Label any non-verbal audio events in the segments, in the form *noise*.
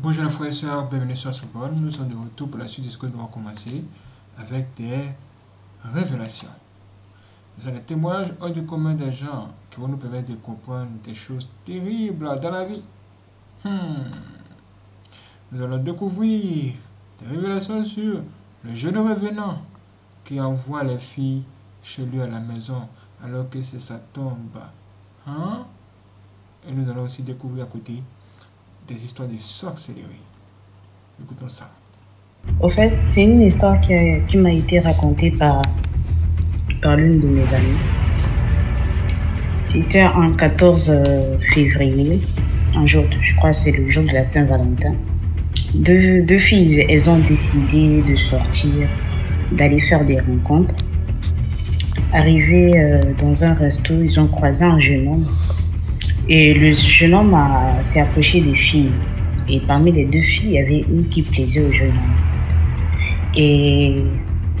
Bonjour les frères et sœurs, bienvenue sur Sorbonne. Nous sommes de retour pour la suite de ce que nous allons commencer avec des révélations. Nous avons des témoignages hors du commun des gens qui vont nous permettre de comprendre des choses terribles dans la vie. Hmm. Nous allons découvrir des révélations sur le jeune revenant qui envoie les filles chez lui à la maison alors que c'est sa tombe. Hein? Et nous allons aussi découvrir à côté des histoires de sorcellerie. Écoutons ça. Au fait, c'est une histoire qui, qui m'a été racontée par, par l'une de mes amies. C'était en 14 euh, février, un jour, je crois c'est le jour de la Saint-Valentin. Deux, deux filles, elles ont décidé de sortir, d'aller faire des rencontres. Arrivées euh, dans un resto, ils ont croisé un jeune homme et le jeune homme s'est approché des filles. Et parmi les deux filles, il y avait une qui plaisait au jeune homme. Et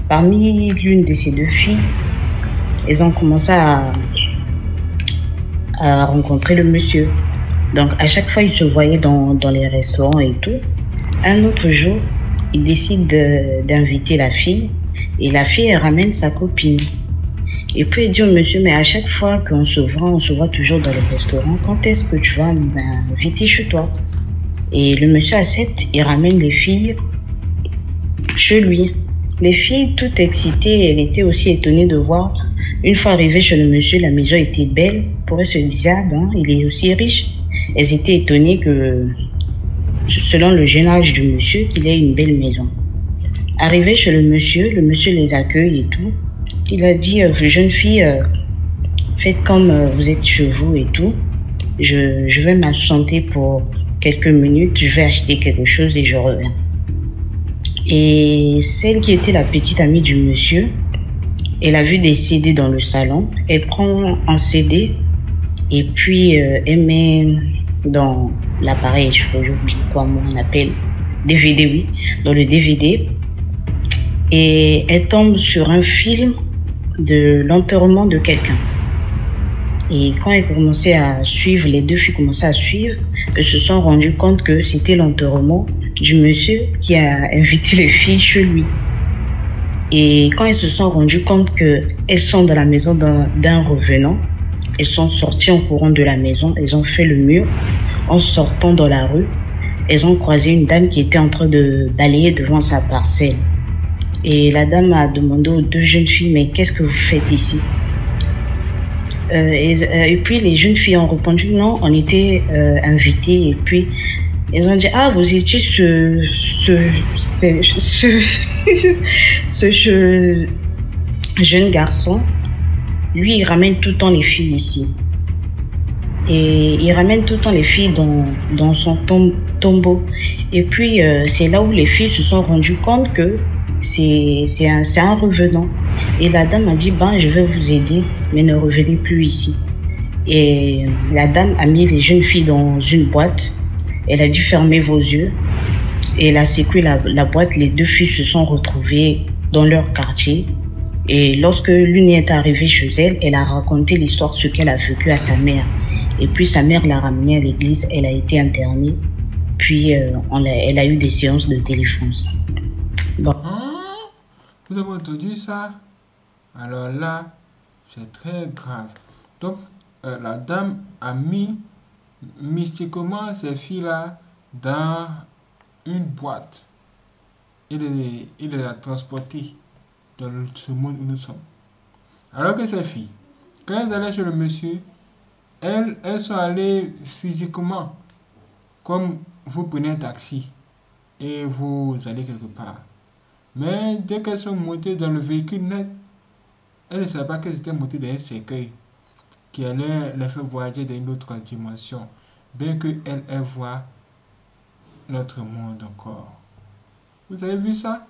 parmi l'une de ces deux filles, elles ont commencé à, rencontrer le monsieur. Donc à chaque fois, ils se voyaient dans, les restaurants et tout. Un autre jour, il décide d'inviter la fille et la fille ramène sa copine. Et puis il dit au monsieur, mais à chaque fois qu'on se voit, on se voit toujours dans le restaurant, quand est-ce que tu vas m'inviter chez toi? Et le monsieur accepte, il ramène les filles chez lui. Les filles, toutes excitées, elles étaient aussi étonnées de voir. Une fois arrivées chez le monsieur, la maison était belle. Pour elles se disaient, ah ben, il est aussi riche. Elles étaient étonnées que, selon le jeune âge du monsieur, qu'il ait une belle maison. Arrivées chez le monsieur, le monsieur les accueille et tout. Il a dit, euh, jeune fille, euh, faites comme euh, vous êtes chez vous et tout. Je, je vais m'absenter pour quelques minutes, je vais acheter quelque chose et je reviens. Et celle qui était la petite amie du monsieur, elle a vu des CD dans le salon. Elle prend un CD et puis elle met dans l'appareil, je crois, j'oublie quoi on appelle, DVD, oui, dans le DVD. Et elle tombe sur un film de l'enterrement de quelqu'un. Et quand elles commençaient à suivre, les deux filles commençaient à suivre, elles se sont rendues compte que c'était l'enterrement du monsieur qui a invité les filles chez lui. Et quand elles se sont rendues compte qu'elles sont dans la maison d'un revenant, elles sont sorties en courant de la maison, elles ont fait le mur. En sortant dans la rue, elles ont croisé une dame qui était en train de balayer devant sa parcelle. Et la dame a demandé aux deux jeunes filles, mais qu'est-ce que vous faites ici euh, et, euh, et, puis les jeunes filles ont répondu, non, on était euh, invités. Et puis elles ont dit, ah, vous étiez ce, ce, ce, *laughs* jeune garçon. Lui, il ramène tout le temps les filles ici. Et il ramène tout le temps les filles dans, dans son tombeau. Et puis, c'est là où les filles se sont rendues compte que c'est un, un revenant. Et la dame a dit, ben, je vais vous aider, mais ne revenez plus ici. Et la dame a mis les jeunes filles dans une boîte. Elle a dit, fermez vos yeux. Et elle a sécué la, la boîte. Les deux filles se sont retrouvées dans leur quartier. Et lorsque l'une est arrivée chez elle, elle a raconté l'histoire, ce qu'elle a vécu à sa mère. Et puis sa mère l'a ramenée à l'église, elle a été internée. Puis euh, on a, elle a eu des séances de délivrance. Vous avez entendu ça Alors là, c'est très grave. Donc, euh, la dame a mis mystiquement ces filles-là dans une boîte. Il les, il les a transportées dans ce monde où nous sommes. Alors que ces filles, quand elles allaient chez le monsieur, elles, elles sont allées physiquement, comme vous prenez un taxi et vous allez quelque part. Mais dès qu'elles sont montées dans le véhicule net, elles ne savaient pas qu'elles étaient montées dans un cercueil qui allait les faire voyager dans une autre dimension, bien qu'elles elles voient notre monde encore. Vous avez vu ça?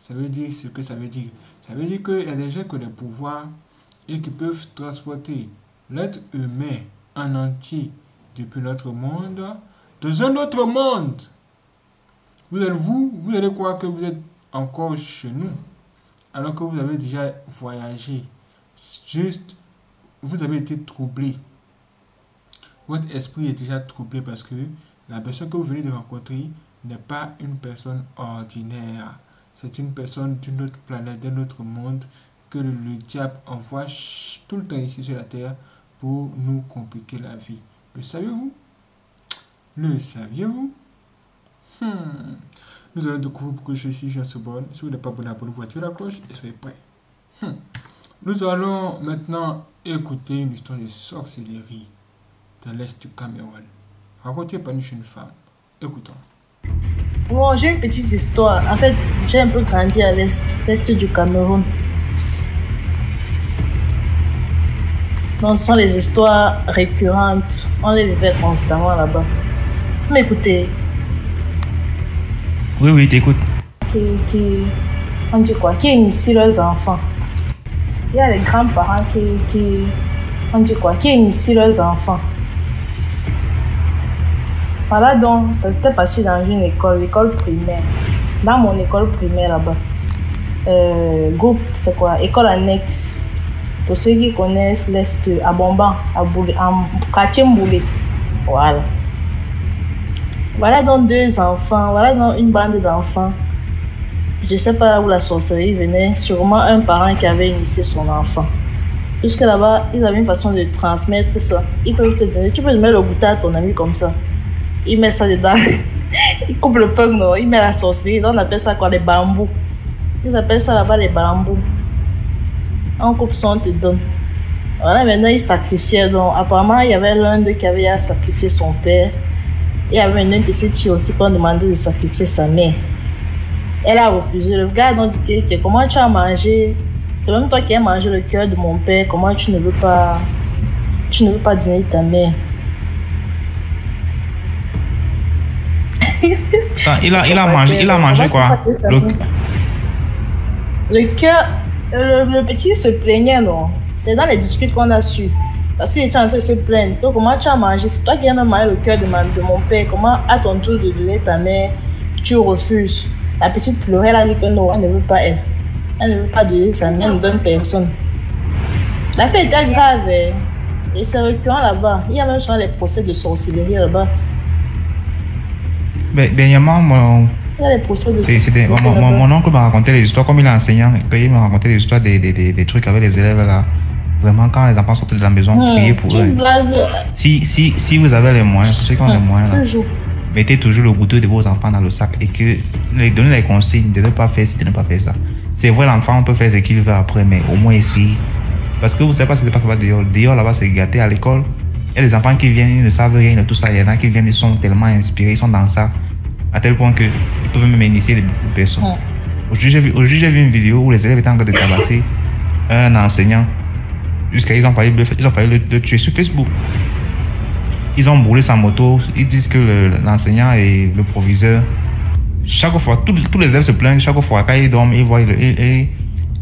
Ça veut dire ce que ça veut dire. Ça veut dire qu'il y a des gens qui ont des pouvoirs et qui peuvent transporter l'être humain en entier depuis notre monde dans un autre monde. Vous allez, vous, vous allez croire que vous êtes encore chez nous, alors que vous avez déjà voyagé. Juste, vous avez été troublé. Votre esprit est déjà troublé parce que La personne que vous venez de rencontrer n'est pas une personne ordinaire. C'est une personne d'une autre planète, d'un autre monde que le, diable envoie tout le temps ici sur la terre pour nous compliquer la vie. Le saviez-vous? Le saviez-vous? Hmm. Nous allons découvrir pourquoi je suis Jean Sobonne. Si vous n'êtes pas abonné, abonnez-vous, activez la cloche et soyez prêts. Hmm. Nous allons maintenant écouter une histoire de sorcellerie dans l'Est du Cameroun, racontée par une femme. Écoutons. Bon, j'ai une petite histoire. En fait, j'ai un peu grandi à l'Est, l'Est du Cameroun. Donc, ce sont des histoires récurrentes. On les vivait constamment là-bas. Mais écoutez. Oui, oui, t'écoute. Qui, qui, on dit quoi? Qui initie leurs enfants. Il y a les grands-parents qui, qui, on dit quoi? Qui initient leurs enfants. Voilà donc, ça s'était passé dans une école, l'école primaire. Dans mon école primaire là-bas. Euh, groupe, c'est quoi? École annexe. Pour ceux qui connaissent l'Est, à Bomban, à Boulé, quartier Mboulé. Voilà. Voilà donc deux enfants, voilà donc une bande d'enfants. Je ne sais pas où la sorcellerie venait, sûrement un parent qui avait initié son enfant. Jusque là-bas, ils avaient une façon de transmettre ça. Ils peuvent te donner, tu peux te mettre le goûter à ton ami comme ça il met ça dedans. *laughs* il coupe le pain, non, il met la sauce. On appelle ça quoi, les bambous. Ils appellent ça là-bas les bambous. On coupe ça, on te donne. Voilà, maintenant il sacrifiait. Donc, apparemment, il y avait l'un d'eux qui avait à sacrifier son père. Il y avait une petite fille aussi qu'on demandait de sacrifier sa mère. Elle a refusé. Le gars a dit que, comment tu as mangé? C'est même toi qui as mangé le cœur de mon père. Comment tu ne veux pas, tu ne veux pas donner ta mère? Il a, il a mangé, il a mangé quoi? Le, cœur, le, petit se plaignait, non? C'est dans les discussions qu'on a su. Parce qu'il était en train de se plaindre. Donc, comment tu as mangé? C'est toi qui as mangé le cœur de, de mon père. Comment, à ton tour de donner ta mère, tu refuses? La petite pleurait, elle a dit que non, elle ne veut pas elle. Elle ne veut pas donner sa mère, elle ne donne personne. La fête était grave. Hein. Et c'est récurrent là-bas. Il y a même souvent les procès de sorcellerie là-bas. Ben, dernièrement, mon, mon, oncle m'a raconté des histoires, comme il est enseignant, il m'a raconté des histoires des, des, des, trucs avec les élèves là. Vraiment, quand les enfants sortent de la maison, hmm, priez pour eux. Si, si, si vous avez les moyens, pour ceux qui ont les hmm, moyens, mettez toujours le goûter de vos enfants dans le sac et que les, donnez les consignes de ne pas faire ci, de ne pas faire ça. C'est vrai, l'enfant peut faire ce qu'il veut après, mais au moins ici. Parce que vous ne savez pas ce qui se passe là-bas dehors. Dehors, là-bas, c'est gâté à l'école. Il y a des enfants qui viennent, ils ne savent rien de tout ça. Il y en a qui viennent, ils sont tellement inspirés, ils sont dans ça à tel point qu'ils peuvent même initier beaucoup de personnes. Aujourd'hui, j'ai vu, vu, une vidéo où les élèves étaient en train de tabasser un enseignant. Jusqu'à ils ont failli, ils ont le, tuer sur Facebook. Ils ont brûlé sa moto. Ils disent que l'enseignant et le proviseur, chaque fois, tous, les élèves se plaignent. Chaque fois, quand ils dorment, ils voient et,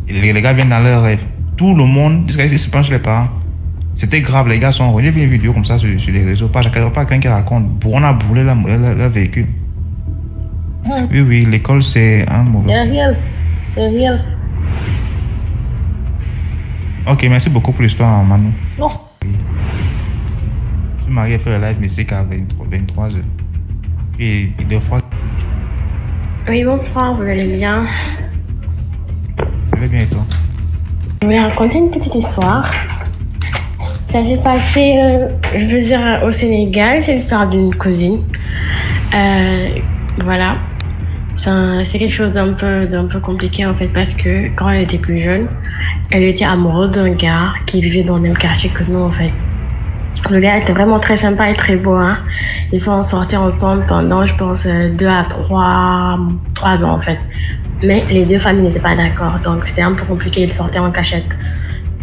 les, gars viennent dans leur rêve. Tout le monde, jusqu'à ils se penchent les parents. C'était grave, les gars sont. J'ai vu une vidéo comme ça sur, les réseaux. Pas, pas quelqu'un qui raconte. On a brûlé leur, leur véhicule. Oui, oui, l'école, c'est un mauvais. C'est réel. C'est réel. Ok, merci beaucoup pour l'histoire, Manu. Non. Je suis marié à faire le live musique à 23, 23 h Et, deux fois. Oui, bonsoir, vous allez bien? Je vais bien et toi? Je voulais raconter une petite histoire. Ça s'est passé, euh, je veux dire, au Sénégal. C'est l'histoire d'une cousine. Euh, voilà c'est quelque chose d'un peu, d'un peu compliqué en fait parce que quand elle était plus jeune, elle était amoureuse d'un gars qui vivait dans le même quartier que nous en fait. Le gars était vraiment très sympa et très beau. Hein. Ils sont sortis ensemble pendant, je pense, deux à trois, trois ans en fait. Mais les deux familles n'étaient pas d'accord, donc c'était un peu compliqué. Ils sortaient en cachette.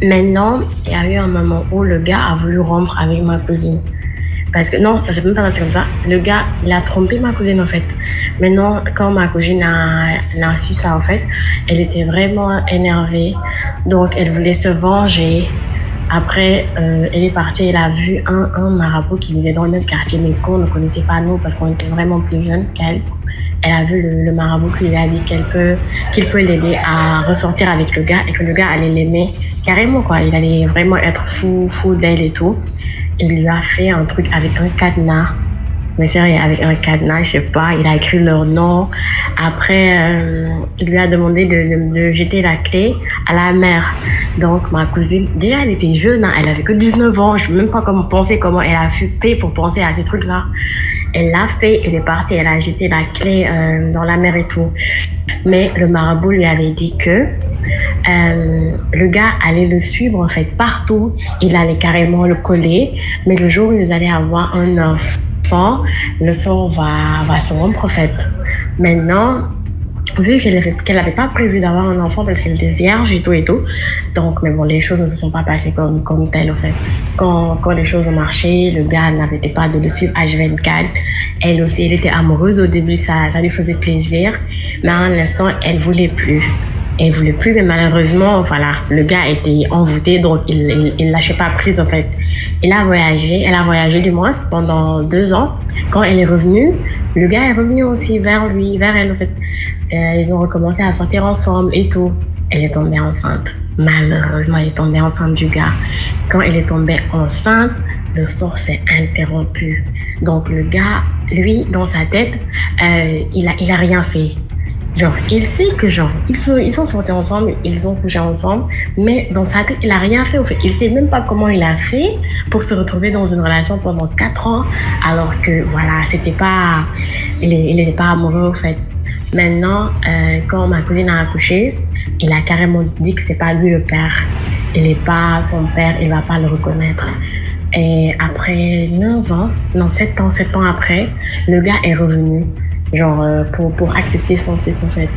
Maintenant, il y a eu un moment où le gars a voulu rompre avec ma cousine. Parce que non, ça s'est même pas passé comme ça. Le gars, il a trompé ma cousine en fait. Maintenant, quand ma cousine a, a su ça en fait, elle était vraiment énervée. Donc, elle voulait se venger. Après, euh, elle est partie, elle a vu un, un marabout qui vivait dans le même quartier, mais qu'on ne connaissait pas nous parce qu'on était vraiment plus jeunes qu'elle. Elle a vu le, marabout qui lui a dit peut, qu'il peut l'aider à ressortir avec le gars et que le gars allait l'aimer carrément quoi. Il allait vraiment être fou, fou d'elle et tout il lui a fait un truc avec un cadenas mais c'est avec un cadenas, je sais pas, il a écrit leur nom. Après, euh, il lui a demandé de, jeter la clé à la mère. Donc, ma cousine, déjà, elle était jeune, hein, elle avait que 19 ans. Je ne sais même pas comment penser comment elle a fait pour penser à ces trucs-là. Elle l'a fait, elle est partie, elle a jeté la clé euh, dans la mer et tout. Mais le marabout lui avait dit que euh, le gars allait le suivre en fait partout. Il allait carrément le coller. Mais le jour où ils allaient avoir un enfant, le sort va, va se rompre en fait. Maintenant, vu qu'elle n'avait pas prévu d'avoir un enfant parce qu'elle était vierge et tout et tout. Donc, mais bon, les choses ne se sont pas passées comme, comme tel, en fait. Quand, les choses ont marché, le gars n'avait pas de le suivre H24. Elle aussi, elle était amoureuse au début, ça, ça lui faisait plaisir. Mais à un instant, elle voulait plus. Elle voulait plus, mais malheureusement, voilà, le gars était envoûté, donc il, il, lâchait pas prise, en fait. Il a voyagé, elle a voyagé du moins pendant deux ans. Quand elle est revenue, le gars est revenu aussi vers lui, vers elle, en fait. Euh, ils ont recommencé à sortir ensemble et tout. Elle est tombée enceinte. Malheureusement, elle est tombée enceinte du gars. Quand elle est tombée enceinte, le sort s'est interrompu. Donc le gars, lui, dans sa tête, euh, il a, il a rien fait. Genre, il sait que genre, ils sont, ils sont sortis ensemble, ils ont couché ensemble, mais dans sa tête, il a rien fait au fait. Il sait même pas comment il a fait pour se retrouver dans une relation pendant quatre ans, alors que voilà, c'était pas, il n'était pas amoureux au fait. Maintenant, euh, quand ma cousine a accouché, il a carrément dit que c'est pas lui le père. Il n'est pas son père, il va pas le reconnaître. Et après 9 ans, non, 7 ans, 7 ans après, le gars est revenu genre euh, pour, pour accepter son fils en fait.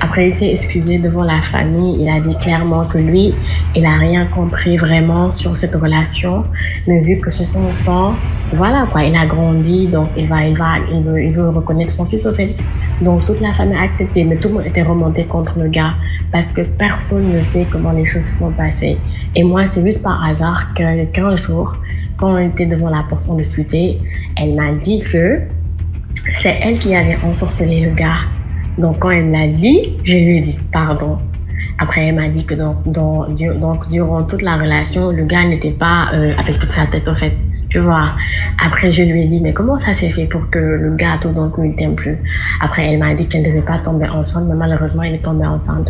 Après il s'est excusé devant la famille, il a dit clairement que lui, il a rien compris vraiment sur cette relation, mais vu que c'est son sang, voilà quoi, il a grandi, donc il va, il va, il veut, il veut reconnaître son fils en fait. Donc toute la famille a accepté, mais tout le monde était remonté contre le gars parce que personne ne sait comment les choses se sont passées. Et moi, c'est juste par hasard que 15 jours, quand on était devant la porte, on discutait, elle m'a dit que c'est elle qui avait ensorcelé le gars. Donc quand elle me l'a dit, je lui ai dit pardon. Après, elle m'a dit que donc, durant toute la relation, le gars n'était pas euh, avec toute sa tête, en fait. Tu vois. Après, je lui ai dit, mais comment ça s'est fait pour que le gars, tout d'un coup, il t'aime plus? Après, elle m'a dit qu'elle ne devait pas tomber enceinte, mais malheureusement, elle est tombée enceinte.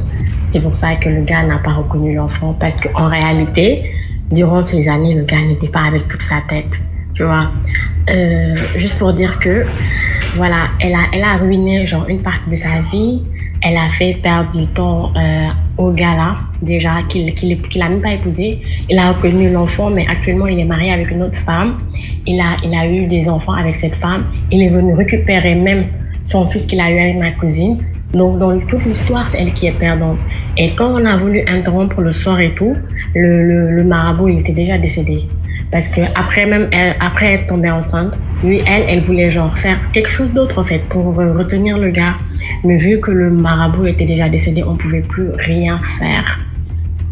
C'est pour ça que le gars n'a pas reconnu l'enfant, parce qu'en réalité, durant ces années, le gars n'était pas avec toute sa tête. Tu vois. Euh, juste pour dire que voilà, elle a, elle a ruiné genre une partie de sa vie. Elle a fait perdre du temps euh, au gars là, déjà, qu'il qu'il qu'il a même pas épousé. Il a reconnu l'enfant, mais actuellement, il est marié avec une autre femme. Il a, il a eu des enfants avec cette femme. Il est venu récupérer même son fils qu'il a eu avec ma cousine. Donc, dans toute l'histoire, c'est elle qui est perdante. Et quand on a voulu interrompre le soir et tout, le, le, le marabout, il était déjà décédé. Parce que après même, après être tombée enceinte, lui, elle, elle voulait genre faire quelque chose d'autre en fait pour retenir le gars. Mais vu que le marabout était déjà décédé, on pouvait plus rien faire.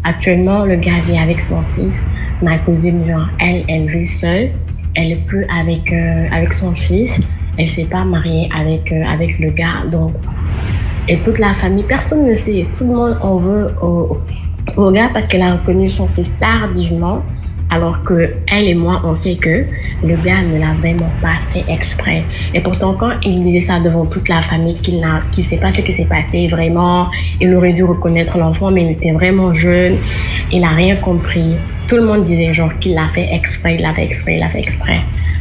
Actuellement, le gars vit avec son fils. Ma cousine, genre, elle, elle vit seule. Elle est plus avec, euh, avec son fils. Elle s'est pas mariée avec, euh, avec le gars. Donc, et toute la famille, personne ne sait. Tout le monde en veut au, au gars parce qu'elle a reconnu son fils tardivement. Alors que elle et moi, on sait que le gars ne l'a vraiment pas fait exprès. Et pourtant, quand il disait ça devant toute la famille, qu'il n'a, qu'il sait pas ce qui s'est passé vraiment, il aurait dû reconnaître l'enfant, mais il était vraiment jeune, il n'a rien compris. Tout le monde disait genre qu'il l'a fait exprès, il l'a fait exprès, il l'a fait exprès.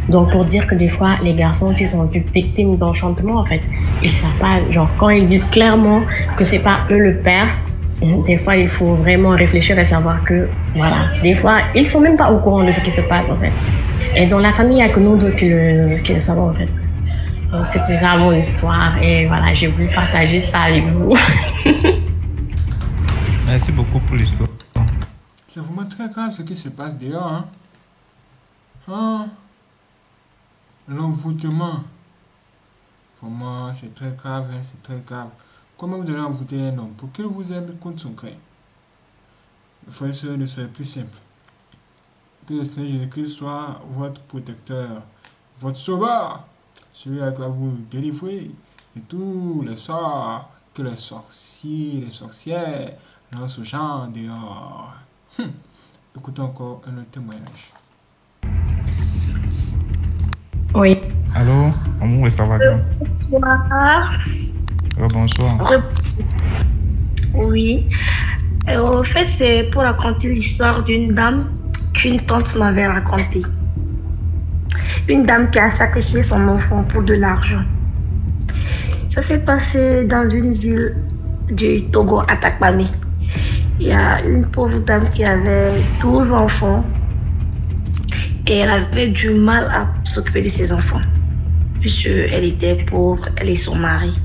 Donc pour dire que des fois, les garçons aussi sont victimes d'enchantement en fait. Ils savent pas, genre quand ils disent clairement que c'est pas eux le père, des fois, il faut vraiment réfléchir et savoir que, voilà, des fois, ils sont même pas au courant de ce qui se passe, en fait. Et dans la famille, il n'y a que nous deux qui le, qui le savons, en fait. Donc, c'était ça mon histoire. Et voilà, j'ai voulu partager ça avec vous. *laughs* Merci beaucoup pour l'histoire. C'est vraiment très grave ce qui se passe dehors, hein. hein? L'envoûtement. Pour moi, c'est très grave, hein, c'est très grave. Comment vous allez envoûter un homme? Pour qu'il vous aime contre son cœur Le frère et ne serait plus simple. Que le Seigneur Jésus-Christ soit votre protecteur, votre sauveur, celui qui va vous délivrer de tous les sorts que les sorciers, les sorcières lancent aux gens dehors. Hum. Écoutez encore un autre témoignage. Oui. Allô, amour extravagant. Bonsoir. Oh, bonsoir. Oui. Euh, au fait, c'est pour raconter l'histoire d'une dame qu'une tante m'avait racontée. Une dame qui a sacrifié son enfant pour de l'argent. Ça s'est passé dans une ville du Togo, à. Il y a une pauvre dame qui avait 12 enfants et elle avait du mal à s'occuper de ses enfants puisqu'elle était pauvre, elle et son mari.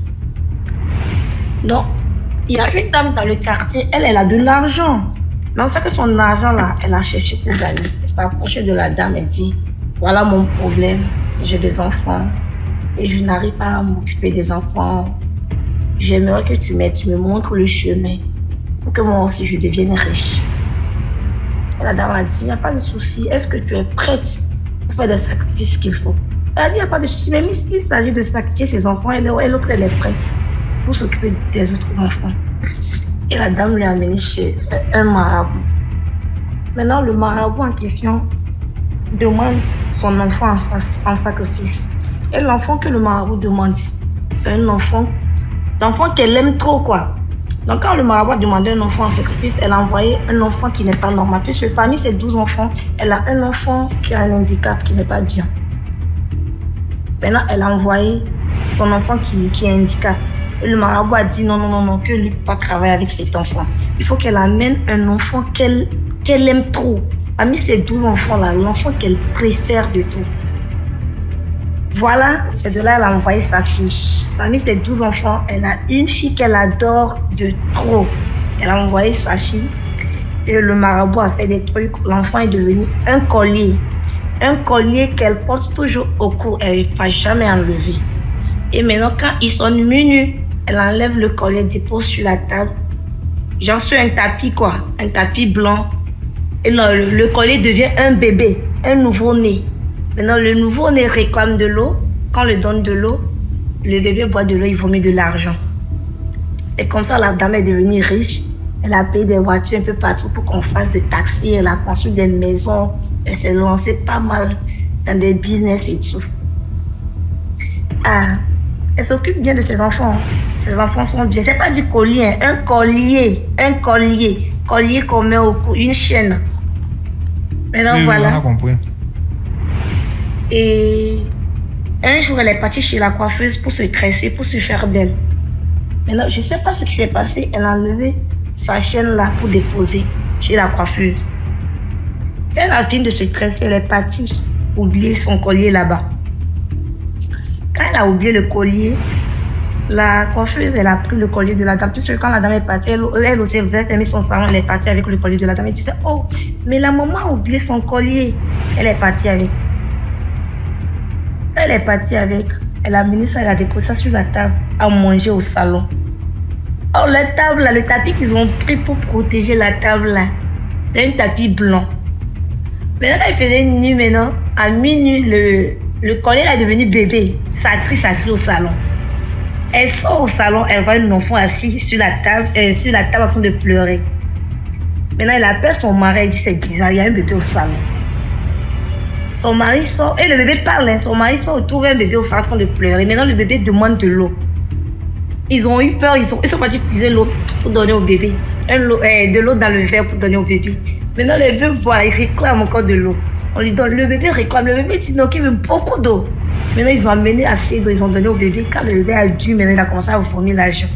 Donc, il y a une dame dans le quartier, elle, elle a de l'argent. Mais on sait que son argent là, elle a cherché pour gagner. Elle s'est approchée de la dame et dit, voilà mon problème, j'ai des enfants et je n'arrive pas à m'occuper des enfants. J'aimerais que tu tu me montres le chemin pour que moi aussi je devienne riche. la dame a dit, il n'y a pas de souci, est-ce que tu es prête pour faire des sacrifices qu'il faut? Elle a dit, il n'y a pas de souci, mais s'il s'agit de sacrifier ses enfants, elle, elle, elle est prête pour s'occuper des autres enfants. Et la dame lui a amené chez un marabout. Maintenant, le marabout en question demande son enfant en, sacrifice. Et l'enfant que le marabout demande, c'est un enfant, l'enfant qu'elle aime trop, quoi. Donc, quand le marabout a demandé un enfant en sacrifice, elle a envoyé un enfant qui n'est pas normal. Puisque parmi ses 12 enfants, elle a un enfant qui a un handicap qui n'est pas bien. Maintenant, elle a envoyé son enfant qui, qui est handicap. Le marabout a dit non, non, non, non, que lui pas travailler avec cet enfant. Il faut qu'elle amène un enfant qu'elle aime trop. Parmi ces 12 enfants-là, l'enfant qu'elle préfère de tout. Voilà, c'est de là qu'elle a envoyé sa fille. Parmi ces 12 enfants, elle a une fille qu'elle adore de trop. Elle a envoyé sa fille. Et le marabout a fait des trucs. L'enfant est devenu un collier. Un collier qu'elle porte toujours au cou. Elle ne va jamais enlever. Et maintenant, quand ils sont minuit, elle enlève le collier, dépose sur la table. J'en suis un tapis, quoi. Un tapis blanc. Et non, le, collier devient un bébé, un nouveau-né. Maintenant, le nouveau-né réclame de l'eau. Quand on lui donne de l'eau, le bébé boit de l'eau, il vomit de l'argent. Et comme ça, la dame est devenue riche. Elle a payé des voitures un peu partout pour qu'on fasse des taxis. Elle a construit des maisons. Elle s'est lancée pas mal dans des business et tout. Ah, elle s'occupe bien de ses enfants. Ses enfants sont bien. C'est pas du collier, hein. un collier, un collier, collier qu'on met au cou, une chaîne. Maintenant voilà. Et un jour, elle est partie chez la coiffeuse pour se tresser, pour se faire belle. Maintenant, je sais pas ce qui s'est passé. Elle a enlevé sa chaîne là pour déposer chez la coiffeuse. Quand elle a fini de se tresser, elle est partie oublier son collier là-bas. Quand elle a oublié le collier, la coiffeuse, elle a pris le collier de la dame. Puisque quand la dame est partie, elle, aussi voulait fermer son salon, elle est partie avec le collier de la dame. Elle disait, oh, mais la maman a oublié son collier. Elle est partie avec. Elle est partie avec. Elle a mis ça, elle a déposé ça sur la table à manger au salon. Oh, la table, là, le tapis qu'ils ont pris pour protéger la table, là, c'est un tapis blanc. Maintenant, elle faisait nuit maintenant. À minuit, le, le collier est devenu bébé. Ça crie, ça crie au salon. Elle sort au salon, elle voit un enfant assis sur la table, euh, sur la table en train de pleurer. Maintenant, elle appelle son mari, elle dit c'est bizarre, il y a un bébé au salon. Son mari sort, et le bébé parle, hein. son mari sort, trouve un bébé au salon en train de pleurer. Maintenant, le bébé demande de l'eau. Ils ont eu peur, ils, sont, partis puiser l'eau pour donner au bébé. Un euh, de l'eau dans le verre pour donner au bébé. Maintenant, le bébé voit, il réclame encore de l'eau. On lui donne, le bébé réclame, le bébé dit non, qu'il veut beaucoup d'eau. Maintenant, ils ont amené assez d'eau, ils ont donné au bébé. Quand le bébé a dû, maintenant, il a commencé à vomir l'argent.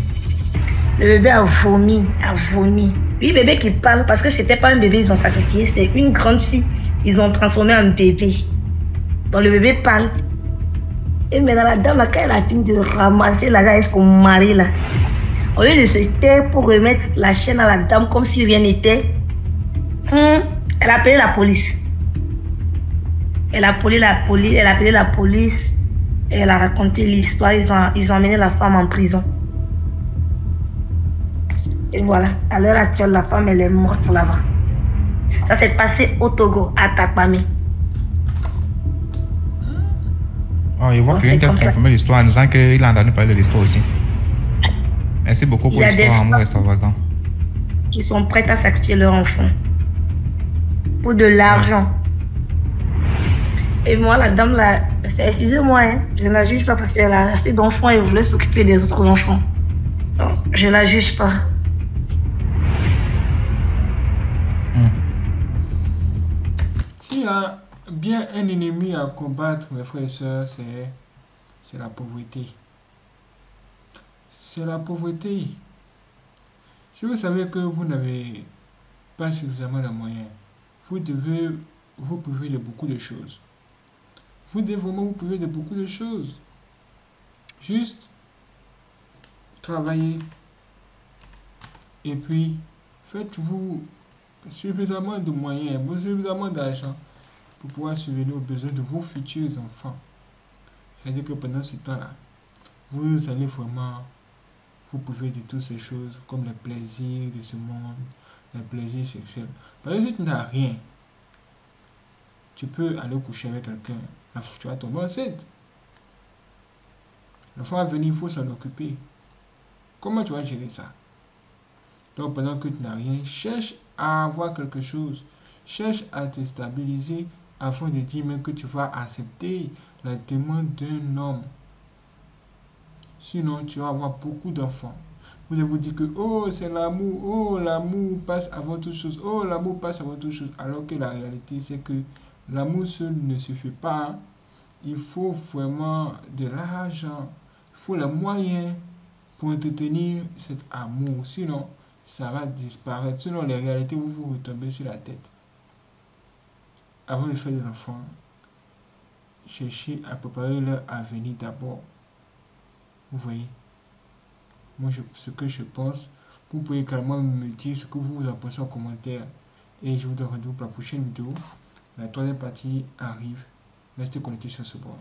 Le bébé a vomi, a vomi. Oui, bébé qui parle, parce que c'était pas un bébé, ils ont sacrifié, c'est une grande fille. Ils ont transformé en bébé. Donc le bébé parle. Et maintenant, la dame, quand elle a fini de ramasser l'argent avec son mari, là, au lieu de se taire pour remettre la chaîne à la dame comme si rien n'était, hmm, elle a appelé la police. Elle a appelé la police, elle a appelé la police elle a raconté l'histoire. Ils ont, ils ont amené la femme en prison. Et voilà, à l'heure actuelle, la femme, elle est morte là-bas. Ça s'est passé au Togo, à Takpami. Oh, je vois que quelqu'un t'a confirmé l'histoire en disant qu'il a entendu parler de l'histoire aussi. Merci beaucoup pour l'histoire, amour extravagant. Qui sont prêts à sacrifier leur enfant. Pour de l'argent. Et moi, la dame, là, Excusez-moi, hein, je ne la juge pas parce qu'elle a assez d'enfants et voulait s'occuper des autres enfants. Je ne la juge pas. S'il y a bien un ennemi à combattre, mes frères et sœurs, c'est la pauvreté. C'est la pauvreté. Si vous savez que vous n'avez pas suffisamment de moyens, vous devez vous priver de beaucoup de choses. Vous devez vraiment vous priver de beaucoup de choses. Juste travailler et puis faites-vous suffisamment de moyens, suffisamment d'argent pour pouvoir subvenir aux besoins de vos futurs enfants. C'est-à-dire que pendant ce temps-là, vous allez vraiment vous priver de toutes ces choses comme les plaisirs de ce monde, les plaisirs sexuels. Par exemple, si tu n'as rien, tu peux aller coucher avec quelqu'un. Tu vas tomber enceinte. L'enfant va venir, il faut s'en occuper. Comment tu vas gérer ça? Donc pendant que tu n'as rien, cherche à avoir quelque chose. Cherche à te stabiliser afin de dire même que tu vas accepter la demande d'un homme. Sinon, tu vas avoir beaucoup d'enfants. Vous allez vous dire que, oh, c'est l'amour, oh, l'amour passe avant toute chose, oh, l'amour passe avant toute chose. Alors que la réalité, c'est que l'amour seul ne suffit pas. Il faut vraiment de l'argent, il faut les moyens pour entretenir cet amour. Sinon, ça va disparaître. Sinon, les réalités vous vous retomber sur la tête. Avant de faire des enfants, cherchez à préparer leur avenir d'abord. Vous voyez? Moi, je, ce que je pense, vous pouvez également me dire ce que vous en pensez en commentaire. Et je vous donne rendez-vous pour la prochaine vidéo. La troisième partie arrive. Restez connectés sur ce bord.